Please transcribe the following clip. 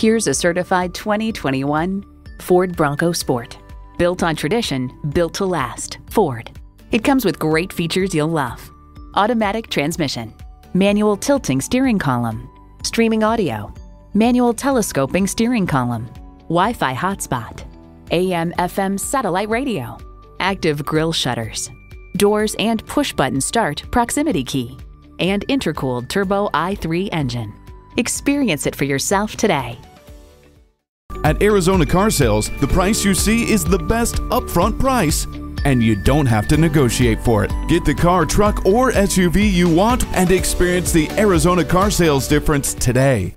Here's a certified 2021 Ford Bronco Sport. Built on tradition, built to last. Ford. It comes with great features you'll love. Automatic transmission, manual tilting steering column, streaming audio, manual telescoping steering column, Wi-Fi hotspot, AM FM satellite radio, active grille shutters, doors and push-button start proximity key, and intercooled turbo i3 engine. Experience it for yourself today. At Arizona Car Sales, the price you see is the best upfront price. And you don't have to negotiate for it. Get the car, truck, or SUV you want and experience the Arizona Car Sales difference today.